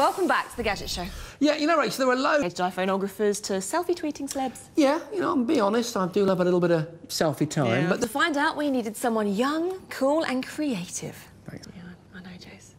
Welcome back to the Gadget Show. Yeah, you know, Rach, there are loads. Aged iPhoneographers to selfie tweeting celebs. Yeah, you know, I'll be honest, I do love a little bit of selfie time, but To find out, we needed someone young, cool, and creative. Thanks. Yeah, I know, Jace.